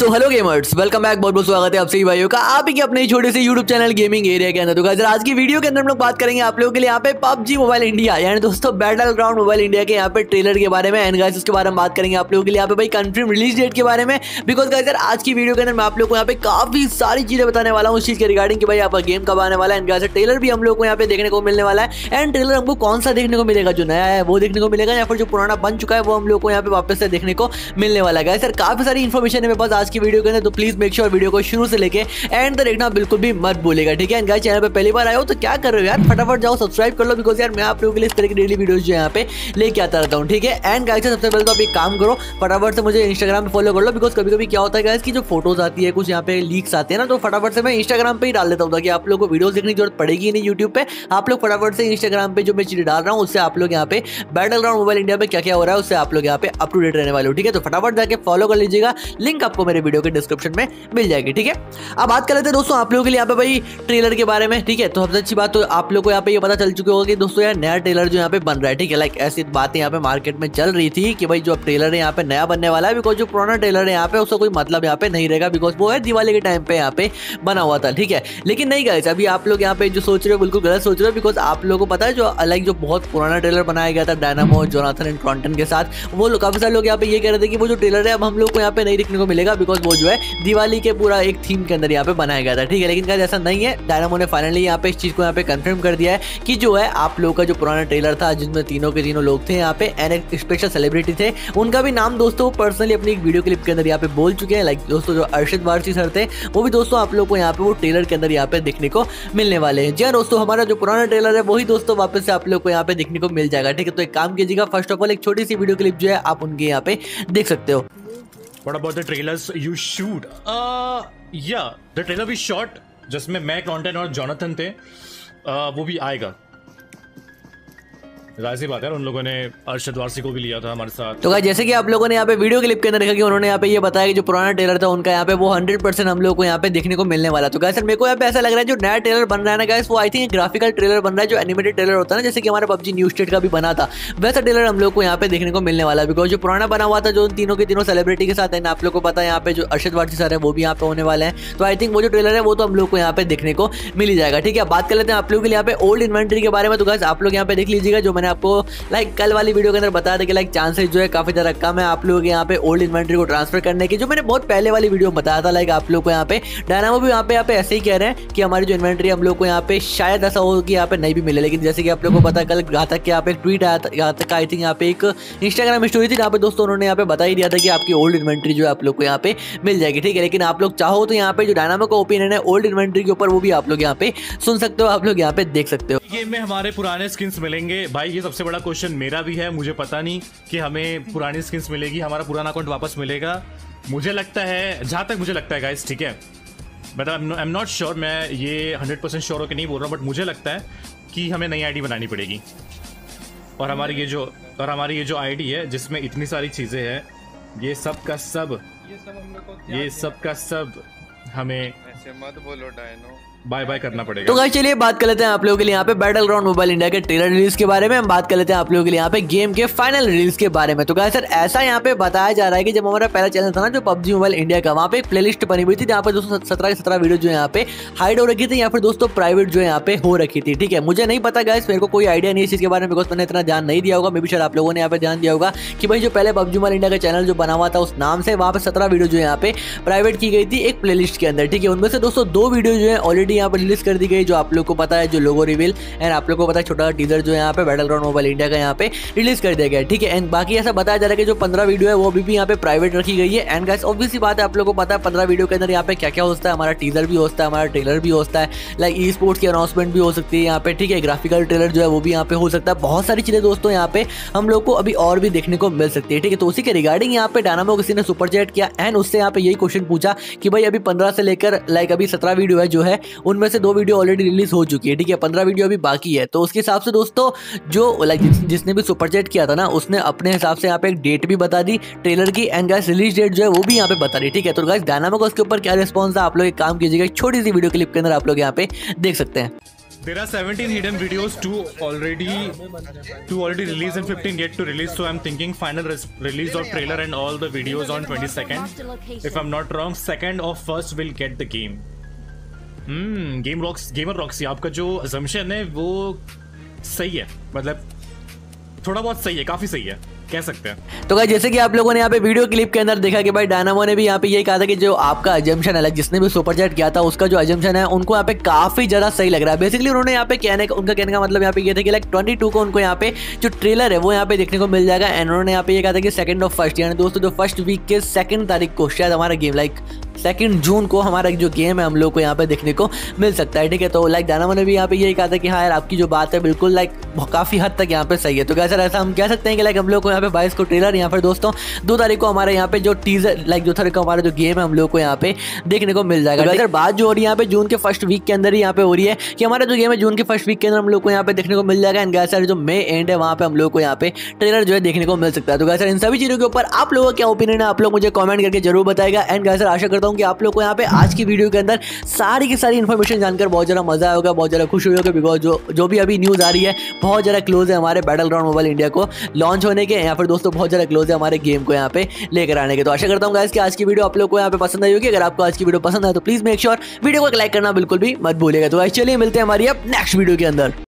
So hello gamers welcome back बहुत बहुत स्वागत है आप सभी भाइयों का। आप ही अपने छोटे से यूट्यूब चैनल गेमिंग एरिया के अंदर। तो गाइस आज की वीडियो के अंदर हम लोग बात करेंगे आप लोगों के लिए यहाँ पे पबजी मोबाइल इंडिया यानी दोस्तों बैटल ग्राउंड मोबाइल इंडिया के यहाँ पे ट्रेलर के बारे में। एंड गाइस उसके बारे में बात करेंगे आप लोगों के लिए यहाँ पे भाई कंफर्म रिलीज़ डेट के बारे में। बिकॉज़ गाइस यार, आज की वीडियो के अंदर मैं आप लोग को यहाँ पे काफ़ी सारी चीज़ें बताने वाला हूँ उस चीज़ के रिगार्डिंग की भाई पर गेम कब आने वाला है। एंड गाइस ट्रेलर भी हम लोग को यहाँ पे देखने को मिलने वाला है। एंड ट्रेलर हमको कौन सा देखने को मिलेगा? जो नया है, वो देखने को मिलेगा। या फिर जो पुराना बन चुका है, वो हम लोग को यहाँ पे वापस से देखने को मिलने वाला है। सर काफ़ी सारी इन्फॉर्मेशन है मेरे पास आज की वीडियो के अंदर तो प्लीज़ मेक श्योर वीडियो को शुरू से लेके एंड तक देखना, बिल्कुल भी मत भूलेगा ठीक है? गाइस चैनल पे पहली बार आए हो तो क्या कर रहे हो यार? फटाफट जाओ सब्सक्राइब कर लो बिकॉज़ यार मैं आप लोगों के लिए इस तरह की डेली वीडियोस जो यहाँ पे लेके आता रहता हूँ, ठीक है? एंड गाइस सबसे पहले तो आप एक काम करो, फटाफट से मुझे इंस्टाग्राम पे फॉलो कर लो बिकॉज़ कभी कभी क्या होता है गाइस की जो फ़ोटोज़ आती है, कुछ यहाँ पे लीक्स आते हैं ना तो फटाफट से मैं इंस्टाग्राम पे ही डाल देता हूँ, ताकि आप लोग को वीडियो देखने की ज़रूरत पड़ेगी नहीं यूट्यूब पे। आप लोग फटाफट से इंस्टाग्राम पे जो मैं चीज़ें डाल रहा हूँ, उससे आप लोग यहाँ पे बैटल ग्राउंड मोबाइल इंडिया में क्या क्या हो रहा है, उससे आप लोग यहाँ पे अप टू डेट रहने वाले हो, ठीक है? तो फटाफट जाके फॉलो कर लीजिएगा लिंक आपको मेरे वीडियो के डिस्क्रिप्शन में मिल जाएगी ठीक है अब बात कर लेते हैं दोस्तों आप लोगों के लिए यहाँ पे भाई ट्रेलर के बारे में ठीक है तो सबसे अच्छी बात तो आप लोग को यहाँ पे ये पता चल चुकी होगा कि दोस्तों यार नया ट्रेलर जो यहाँ पे बन रहा है ठीक है लाइक ऐसी बातें यहाँ पे मार्केट में चल रही थी कि भाई जो ट्रेलर है यहाँ पे नया बनने वाला है बिकॉज़ जो पुराना ट्रेलर है यहाँ पे उसका कोई मतलब यहाँ पे नहीं रहेगा बिकॉज़ वो है दिवाली के टाइम पे यहाँ पे बना हुआ था ठीक है लेकिन नहीं गए अभी आप लोग यहाँ पे जो सोच रहे हो बिल्कुल गलत सोच रहे हो बिकॉज़ आप लोगों को पता है जो अलग जो बहुत पुराना ट्रेलर बनाया गया था डायनामो जोनाथन एंड क्रॉन्टन के साथ वो काफ़ी सारे लोग यहाँ पे ये कह रहे थे कि वो जो ट्रेलर है अब हम लोग को यहाँ पे नहीं देखने को मिलेगा बिकॉज़ वो जो है, दिवाली के पूरा एक थीम के अंदर यहाँ पे बनाया गया था। ठीक है, लेकिन क्या ऐसा नहीं है। डायनामो ने फाइनली यहाँ पे इस चीज़ को यहाँ पे कंफर्म कर दिया है कि जो है, आप लोगों का जो पुराना ट्रेलर था जिसमें तीनों के तीनों लोग थे यहाँ पे एंड एक स्पेशल सेलिब्रिटी थे, उनका भी नाम दोस्तों पर्सनली अपनी एक वीडियो क्लिप के अंदर यहाँ पे बोल चुके हैं। लाइक दोस्तों, जो अर्षद वारसी सर थे, वो भी दोस्तों आप लोग को यहाँ पे वो ट्रेलर के अंदर यहाँ पे देखने को मिलने वाले हैं। जी हाँ दोस्तों, हमारा जो पुराना ट्रेलर है, वही दोस्तों वापस से आप लोग को यहाँ पे देखने को मिल जाएगा। ठीक है तो एक काम कीजिएगा फ़र्स्ट ऑफ़ ऑल एक छोटी सी वीडियो क्लिप जो है, आप उनके यहाँ पे देख सकते हो। What about the trailers you shoot? Uh, yeah, the trailer we shot जिसमें मैं कॉन्टेंट और जॉनथन थे uh, वो भी आएगा ज़ाहिर बात है उन लोगों ने अरशद वारसी को भी लिया था हमारे साथ तो जैसे कि आप लोगों ने यहाँ पे वीडियो क्लिप के अंदर देखा कि उन्होंने यहाँ पे ये बताया कि जो पुराना ट्रेलर था उनका यहाँ पे वो हंड्रेड परसेंट हम लोग को यहाँ पे देखने को मिलने वाला तो गाइस सर मेरे को यहाँ पे ऐसा लग रहा है जो नया ट्रेलर बन रहा है ना गाइस वो आई थिंक ग्राफिकल ट्रेलर बन रहा है जो एनिमेटेड ट्रेलर होता है ना जैसे कि हमारा पबजी न्यू स्टेट का भी बना था वैसा ट्रेलर हम लोग को यहाँ पे देखने को मिलने वाला बिकॉज़ जो पुराना बना हुआ था जो तीनों के तीनों सेलिब्रिटी के साथ है आप लोग को पता है यहाँ पे जो अरशद वारसी सर है वो भी यहाँ पे होने वाले हैं तो आई थिंक वो जो ट्रेलर है वो तो हम लोग को यहाँ पे देखने को मिल ही जाएगा ठीक है बात कर लेते हैं आप लोग के यहाँ पे ओल्ड इन्वेंट्री के बारे में तो गाइस आप लोग यहाँ पे देख लीजिएगा जो मैंने आपको लाइक कल वाली वीडियो के अंदर बताया था कि लाइक चांसेस जो है काफ़ी ज़्यादा कम है आप लोगों के यहाँ पे ओल्ड इन्वेंट्री को ट्रांसफ़र करने की जो मैंने बहुत पहले वाली वीडियो में बताया था लाइक आप लोग को यहाँ पे डायनामो भी यहाँ पे यहाँ पे ऐसे ही कह रहे हैं कि हमारी जो इन्वेंट्री हम लोग को यहाँ पे शायद ऐसा हो कि यहाँ पे नहीं भी मिले लेकिन जैसे कि आप लोग को पता कल घातक यहाँ पे ट्वीट आया था आई थिंक यहाँ पे एक इंस्टाग्राम स्टोरी थी यहाँ पे दोस्तों उन्होंने यहाँ पे बता ही दिया था कि आपकी ओल्ड इन्वेंट्री जो है आप लोग को यहाँ पे मिल जाएगी ठीक है लेकिन आप लोग चाहो तो यहाँ पे जो डायनामो का ओपिनियन है ओल्ड इन्वेंट्री के ऊपर वो भी आप लोग यहाँ पे सुन सकते हो आप लोग यहाँ पे देख सकते हो ये में हमारे पुराने स्किन्स मिलेंगे। भाई ये सबसे बड़ा क्वेश्चन मेरा भी है। मुझे पता नहीं कि हमें पुरानी स्किन्स मिलेगी। हमारा पुराना अकाउंट वापस मिलेगा। मुझे लगता है जहाँ तक मुझे लगता है गाइस ठीक है? But I am not sure मैं ये हंड्रेड परसेंट श्योर होकर नहीं बोल रहा हूँ बट मुझे लगता है कि हमें नई आईडी बनानी पड़ेगी। और हमारी ये जो और हमारी ये जो आईडी है जिसमें इतनी सारी चीज़ें हैं ये सब का सब ये सब हम लोग को ये सब का सब हमें ऐसे मत बोलो डायनो। बाय बाय करना पड़ेगा। तो गाइस चलिए बात कर लेते हैं आप लोगों के लिए यहाँ पे बैटल ग्राउंड मोबाइल इंडिया के ट्रेलर रिलीज़ के बारे में। हम बात कर लेते हैं आप लोगों के लिए यहाँ पे गेम के फाइनल रिलीज़ के बारे में। तो गाइस सर ऐसा यहाँ पे बताया जा रहा है कि जब हमारा पहला चैनल था ना, जो पबजी मोबाइल इंडिया का, वहाँ पे एक प्लेलिस्ट बनी हुई थी, जहाँ पे दोस्तों सत्रह सत्रह वीडियो जो यहाँ पे हाइड हो रखी थी या फिर दोस्तों प्राइवेट जो यहाँ पे हो रखी थी, ठीक है? मुझे नहीं पता गाइस मेरे को कोई आइडिया नहीं इस चीज़ के बारे में बिकॉज़ मैंने इतना ध्यान नहीं दिया होगा। मे भी शायद आप लोगों ने यहाँ पे ध्यान दिया होगा कि भाई, जो पहले पबजी मोबाइल इंडिया का चैनल जो बना हुआ था, उस नाम से वहाँ पे सत्रह वीडियो जो यहाँ पे प्राइवेट की गई थी एक प्ले के अंदर, ठीक है? उनमें से दोस्तों दो वीडियो जो है ऑलरेडी यहाँ पे रिलीज़ कर दी गई, जो आप लोग को पता है, जो लोगो रिवील एंड आप लोग को पता है छोटा टीजर जो यहाँ पे बैटल ग्राउंड मोबाइल इंडिया का यहाँ पे रिलीज़ कर दिया गया ठीक है? एंड बाकी ऐसा बताया जा रहा है कि जो पंद्रह वीडियो है, वो भी यहाँ पे प्राइवेट रखी गई है। एंड गाइस ऑब्वियसली बात है, आप लोग को पता है, पंद्रह वीडियो के अंदर यहाँ पे क्या क्या होता है, हमारा टीजर भी होता है, हमारा ट्रेलर भी होता है लाइक ई स्पोर्ट्स की अनाउंसमेंट भी हो सकती है यहाँ पे, ठीक है? ग्राफिकल ट्रेलर जो है, वो भी यहाँ पे हो सकता है। बहुत सारी चीज़ें दोस्तों यहाँ पे हम लोग को अभी और भी देखने को मिल सकती है, ठीक है? तो उसी के रिगार्डिंग यहाँ पे डायनामो किसी ने सुपर चैट किया एंड उससे यहाँ पे यही क्वेश्चन पूछा कि भाई अभी पंद्रह से लेकर लाइक अभी सत्रह वीडियो है, जो है उनमें से दो वीडियो ऑलरेडी रिलीज़ हो चुकी है ठीक है पंद्रह वीडियो अभी बाकी है तो उसके हिसाब से दोस्तों जो लाइक जिस, जिसने भी सुपर चैट किया था ना उसने अपने हिसाब से यहाँ पे एक डेट भी बता दी ट्रेलर की एंड गैस रिलीज़ डेट जो है वो भी यहाँ पे बता दी ठीक है तो गैस डायनामो का उसके ऊपर क्या रिस्पॉन्स है आप लोग एक काम कीजिएगा छोटी सी वीडियो क्लिप के अंदर आप लोग यहाँ पे देख सकते हैं There are 17 hidden videos, two already, two already released and 15 yet to release. So I'm thinking final release of trailer and all the videos on 22nd. If I'm not wrong, second or first will get the game. Game Rocks, Gamer Roxy, आपका जो assumption है वो सही है। मतलब थोड़ा बहुत सही है काफ़ी सही है कह सकते हैं। तो गाइस जैसे कि आप लोगों ने यहाँ पे वीडियो क्लिप के अंदर देखा कि भाई डायनामो ने भी यहाँ पे यही कहा था कि जो आपका अजम्पशन है जिसने भी सुपर चैट किया था उसका जो अजम्पशन है उनको यहाँ पे काफ़ी ज़्यादा सही लग रहा है। बेसिकली उन्होंने यहाँ पे कहने का उनका कहने का मतलब यहाँ पे ये था कि लाइक ट्वेंटी को उनको यहाँ पे जो ट्रेलर है वो यहाँ पे देखने को मिल जाएगा। एंड उन्होंने यहाँ पे ये कहा था कि सेकंड ऑफ़ फ़र्स्ट यानी दोस्तों जो फ़र्स्ट वीक के सेकंड तारीख को शायद हमारा गेम लाइक सेकंड जून को हमारा जो गेम है हम लोग को यहाँ पे देखने को मिल सकता है ठीक है तो लाइक डायनामो ने भी यहाँ पे यही कहा था कि हाँ यार आपकी जो बात है बिल्कुल लाइक काफ़ी हद तक यहाँ पे सही है तो कैसा ऐसा हम कह सकते हैं कि लाइक हम लोग को यहाँ पे बाईस को ट्रेलर यहाँ पर दोस्तों दो तारीख को हमारे यहाँ पे जो टीजर लाइक दो तारीख को हमारा जो गेम है हम लोग को यहाँ पे देखने को मिल जाएगा अगर बात जो हो रही है यहाँ पे जून के फ़र्स्ट वीक के अंदर ही यहाँ पे हो रही है कि हमारा जो गेम है जून के फ़र्स्ट वीक के अंदर हम लोग को यहाँ पे देखने को मिल जाएगा एंड गैसर जो मे एंड है वहाँ पे हम लोग को यहाँ पे ट्रेलर जो है देखने को मिल सकता है तो गैसर इन सभी चीज़ों के ऊपर आप लोगों का क्या ओपिनियन है आप लोग मुझे कॉमेंट करके ज़रूर बताएगा एंड गैसर आशा करता हूँ कि आप लोग को यहाँ पे आज की वीडियो के अंदर। सारी की सारी इन्फॉर्मेशन जानकर बहुत ज़्यादा मज़ा होगा, बहुत ज़्यादा खुश होगा बिकॉज़ जो जो भी अभी न्यूज़ आ रही है, बहुत ज़्यादा क्लोज है हमारे बैटल ग्राउंड मोबाइल इंडिया को लॉन्च होने के या फिर दोस्तों बहुत ज़्यादा क्लोज है हमारे गेम को यहाँ पे लेकर आने के। तो आशा करता हूँ गाइस कि आज की वीडियो आप लोग को यहाँ पे पसंद आई होगी। अगर आपको आज की वीडियो पसंद आए तो प्लीज़ मेक श्योर वीडियो को लाइक करना बिल्कुल भी मत भूलिएगा। तो गाइस चलिए मिलते हैं हमारी अब नेक्स्ट वीडियो के अंदर।